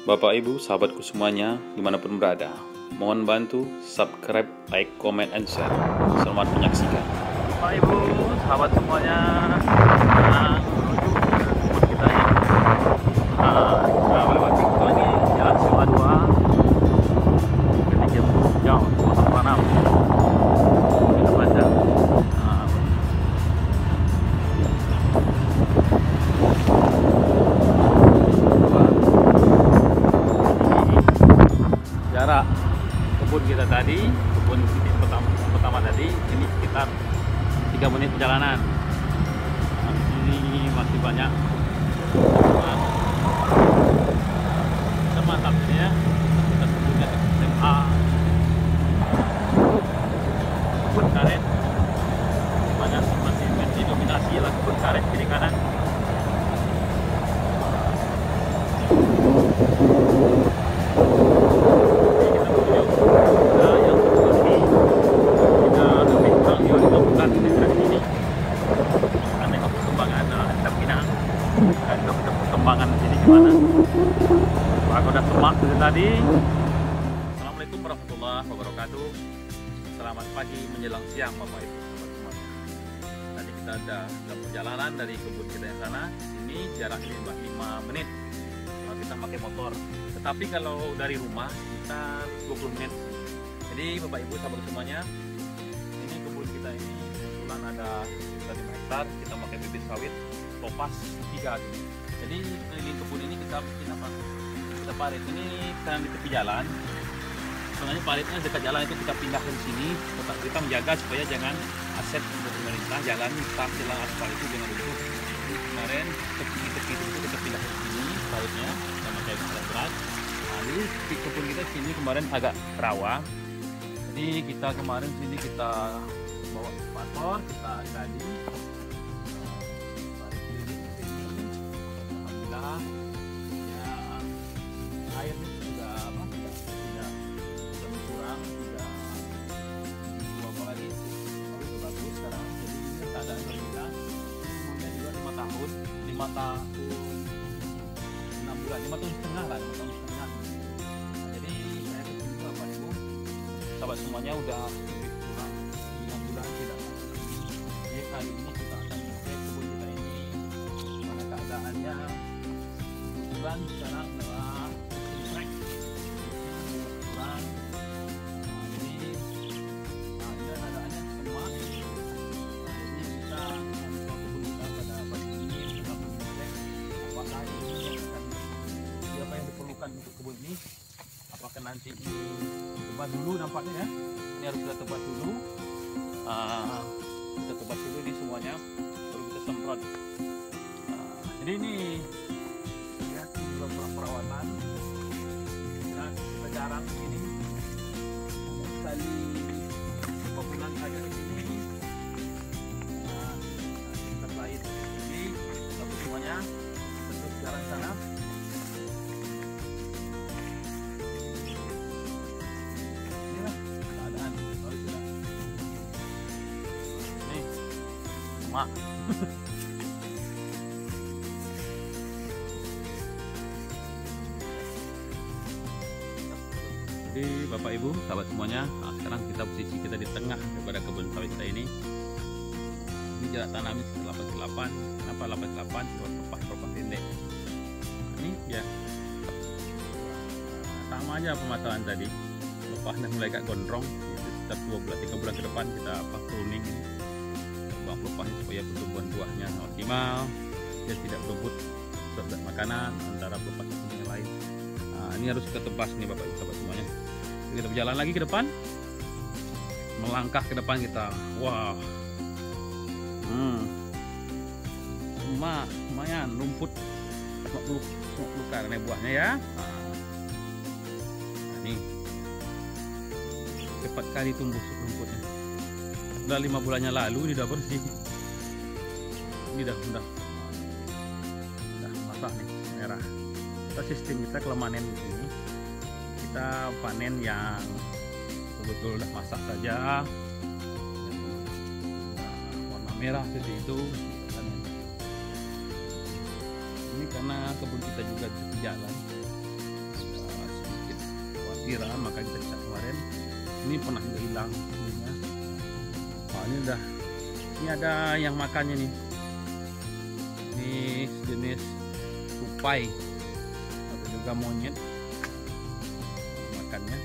Bapak Ibu, sahabatku semuanya, di mana pun berada, mohon bantu subscribe, like, comment, and share. Selamat menyaksikan. Bapak Ibu, sahabat semuanya, sini gimana? Aku udah semak dari tadi. Assalamualaikum warahmatullahi wabarakatuh. Selamat pagi menjelang siang Bapak Ibu Sobat semuanya Tadi kita ada dalam perjalanan dari kebun kita yang sana. Ini jaraknya 5 menit. Kalau kita pakai motor. Tetapi kalau dari rumah kita 20 menit. Jadi Bapak Ibu sahabat semuanya Ini kebun kita ini kebetulan ada 5 hektar. Kita pakai bibit sawit topas 3 gitu jadi keliling kebun ini kita bikin apa? Kita parit ini karena di tepi jalan. Sebenarnya paritnya dekat jalan itu kita pindah ke sini. Tetap kita menjaga supaya jangan aset untuk pemerintah jalan tak jalan aspal itu jangan runtuh kemarin tepi-tepi itu kita pindah ke sini paritnya sama kayak berat nah ini di kebun kita sini kemarin agak rawa. Jadi kita kemarin sini kita bawa motor kita gali ya air sudah apa sudah sudah berkurang sudah dua lagi. Sudah bagus sekarang jadi ini keadaan kita umurnya juga lima tahun lima tahun enam bulan lima tahun setengah lah lima tahun setengah. Nah, jadi saya ketemu bapak ibu. Sahabat semuanya udah sekarang adalah imlek kurang nah, jadi keadaannya semua nah, jadi kita kita pada pagi ini kita mengecek apakah ini akan apa yang diperlukan untuk kebun ini? Apakah nanti ini tebas dulu nampaknya? Ya ini harus kita tebas dulu. Uh, kita tebas dulu ini semuanya baru kita semprot. Uh, jadi ini jarang ini. Sekali beberapa bulan saja di sini. Nah, terkait ini bagus semuanya. Terus jalan sana. Inilah keadaan. Nih mak Ibu, sahabat semuanya, nah, sekarang kita posisi kita di tengah daripada kebun sawit kita ini. Ini jarak tanamnya sekitar 88. Kenapa 88? Sebab lepas-lepas pendek. Nah, ini ya nah, sama aja permasalahan tadi. Lepasnya mulai agak gondrong. Itu sekitar 2 bulan, 3 bulan ke depan kita apa pruning. Bang lepasnya supaya pertumbuhan buahnya maksimal. Dia tidak berebut makanan antara pelepah yang lain. Nah, ini harus kita tebas nih Bapak Ibu sahabat semuanya. Kita berjalan lagi ke depan. Melangkah ke depan kita. Wah. Hmm. Cuma lumayan lumput 50 50 karena buahnya ya. Nah, ini cepat kali tumbuh rumputnya. Udah lima bulannya lalu ini udah bersih. Ini udah udah udah nih merah kita sistem kita kalau panen ini kita panen yang betul-betul udah masak saja. Warna merah seperti itu. Ini karena kebun kita juga di jalan parkiran maka kita cat kemarin. Ini pernah hilang ini udah ini ada yang makannya nih ini jenis tupai. Atau juga monyet makannya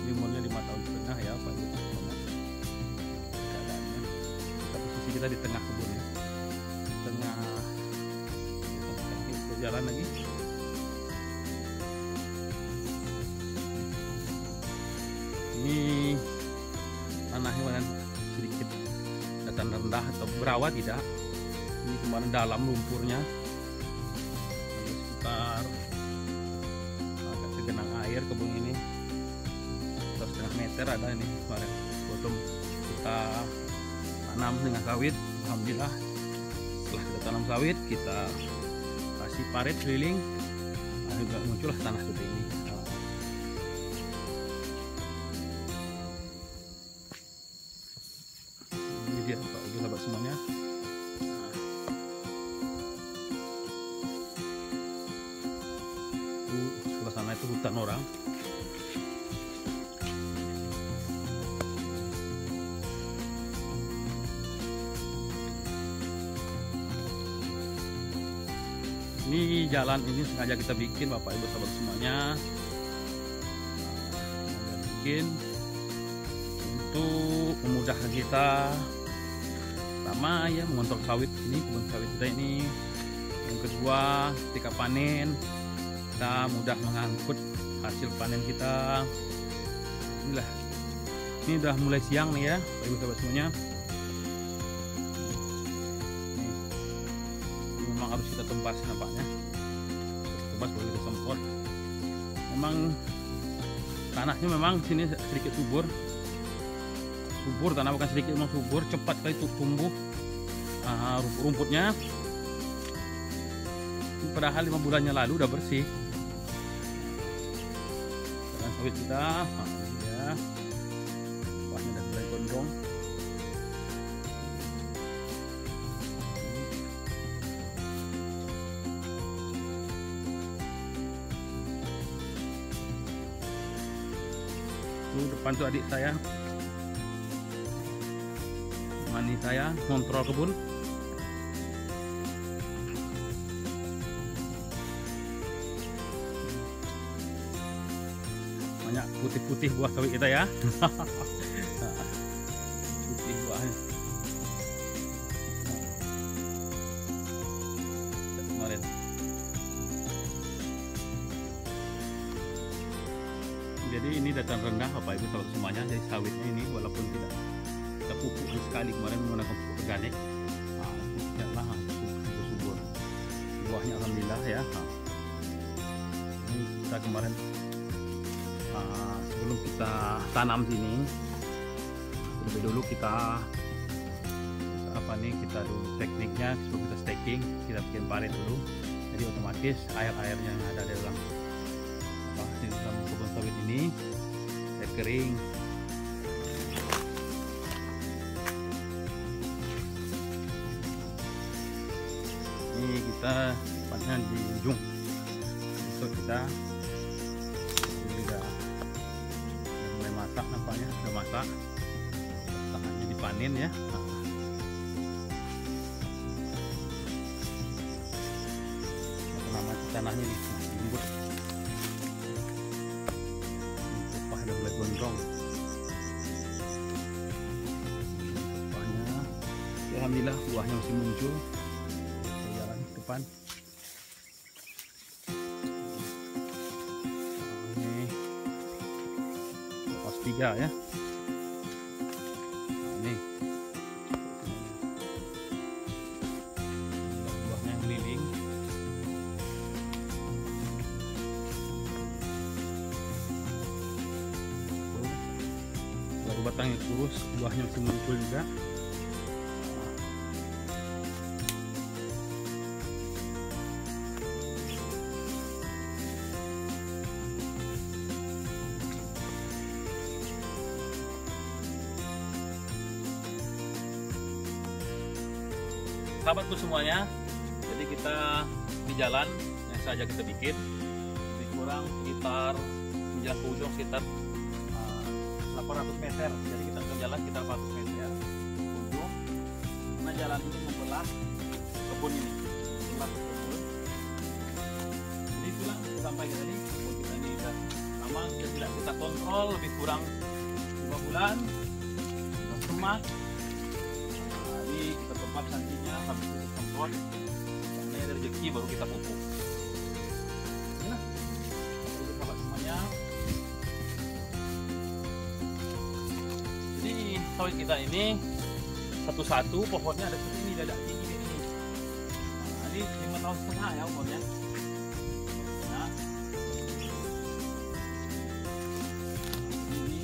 ini umurnya lima tahun setengah ya Pak. Keadaannya. Posisi kita di tengah kebun ya tengah. Kita jalan lagi. Ini tanahnya mana sedikit dataran rendah atau berawa tidak. Ini kemarin dalam lumpurnya. Sekitar air kebun ini. Satu setengah meter ada ini kemarin. Sebelum kita tanam dengan sawit. Alhamdulillah setelah kita tanam sawit kita kasih parit keliling. Nah, muncullah tanah seperti ini ini jalan ini sengaja kita bikin Bapak Ibu sahabat semuanya. Sengaja bikin untuk memudahkan kita. Pertama ya mengontrol sawit ini kebun sawit kita ini. Yang kedua ketika panen kita mudah mengangkut hasil panen kita. Inilah ini udah mulai siang nih ya Bapak Ibu sahabat semuanya memang harus kita tempas nampaknya. Tempas baru kita memang tanahnya memang sini sedikit subur. Subur tanah bukan sedikit memang subur. Cepat itu tumbuh. Ah, rumputnya padahal lima bulannya lalu udah bersih. Jalan sawit kita dia. Buahnya udah mulai gondrong Tuh adik saya. Mani saya kontrol kebun. Banyak putih-putih buah sawit kita ya. Putih buahnya sahabat semuanya jadi sawitnya ini walaupun tidak kita pupuk sekali. Kemarin menggunakan pupuk organik. Nah, tidaklah subur subur buahnya alhamdulillah ya. Nah, ini kita kemarin ah, sebelum kita tanam sini lebih dulu kita apa nih kita dulu tekniknya sebelum kita staking kita bikin parit dulu. Jadi otomatis air-airnya yang ada di dalam apa di dalam kebun air kering. Ini kita tempatnya di ujung. Untuk kita ini udah, udah mulai masak nampaknya udah masak. Tangannya dipanen ya. Nah. tanahnya nih lembut udah mulai gondrong Ya, alhamdulillah buahnya masih muncul. Kita jalan ke depan. Ini. Pos tiga ya batangnya kurus buahnya masih muncul juga. Sahabatku semuanya. Jadi kita di jalan yang saja kita bikin. Jadi kurang sekitar menjelang ke ujung sekitar 800 meter. Jadi kita ke jalan kita 800 meter. Ujung karena jalan ini membelah kebun ini. Membelah kebun. Jadi itulah sampai tadi kebun kita ini sudah lama. Tidak kita kontrol lebih kurang lima bulan. Semak nah, jadi kita tempat nantinya habis itu semprot ada rezeki baru kita pupuk. Nah itu sahabat semuanya sawit kita ini satu-satu pohonnya ada seperti ini dadak tinggi ini nah, ini lima tahun setengah ya umurnya nah. Ini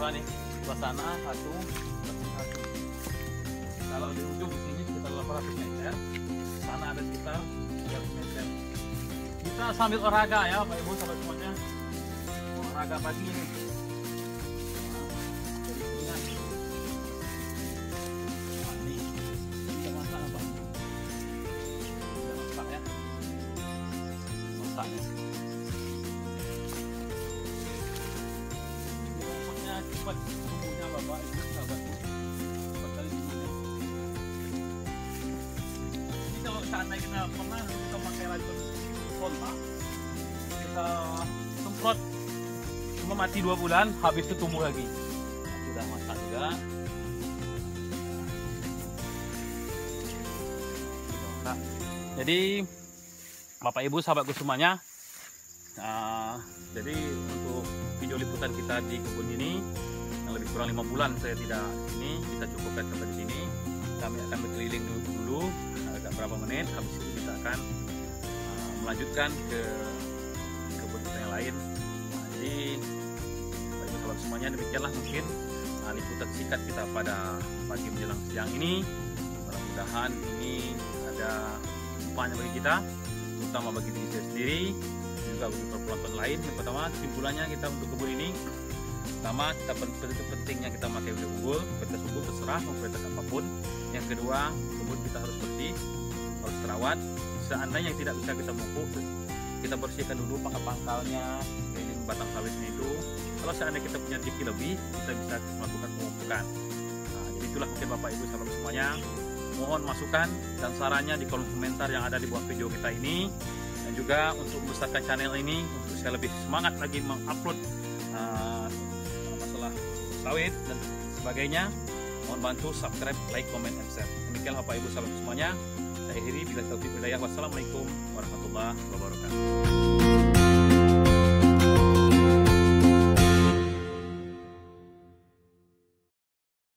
dua nih. Dua sana satu satu. Kalau di ujung sini sekitar 800 meter sana ada sekitar 300 meter. Kita sambil olahraga ya Pak Ibu sahabat semuanya olahraga pagi ini seandainya kita pernah kita pakai racun kontak kita semprot. Cuma mati dua bulan habis itu tumbuh lagi. Sudah masak juga. Jadi bapak ibu sahabatku semuanya Nah, jadi untuk video liputan kita di kebun ini yang lebih kurang lima bulan saya tidak ini kita cukupkan sampai di sini. Kami akan berkeliling dulu, dulu agak berapa menit. Habis itu kita akan uh, melanjutkan ke kita yang lain. Nah, jadi bagi sahabat semuanya demikianlah mungkin uh, liputan singkat kita pada pagi menjelang siang ini. Mudah-mudahan ini ada upahnya bagi kita, terutama bagi diri saya sendiri juga bagi penonton lain yang pertama kesimpulannya kita untuk kebun ini pertama kita penting pentingnya kita memakai bibit unggul kualitas unggul terserah mau apa pun yang kedua kebun kita harus bersih harus terawat seandainya tidak bisa kita pupuk kita bersihkan dulu pangkal-pangkalnya ini batang sawitnya itu. Kalau seandainya kita punya tiki lebih kita bisa melakukan pemupukan nah, jadi itulah mungkin bapak ibu sahabat semuanya. Mohon masukan dan sarannya di kolom komentar yang ada di bawah video kita ini. Dan juga untuk membesarkan channel ini untuk saya lebih semangat lagi mengupload uh, masalah sawit dan sebagainya mohon bantu subscribe like comment and share. Demikianlah bapak ibu sahabat semuanya saya akhiri bila taufiq hidayah. Wassalamualaikum warahmatullahi wabarakatuh